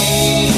me.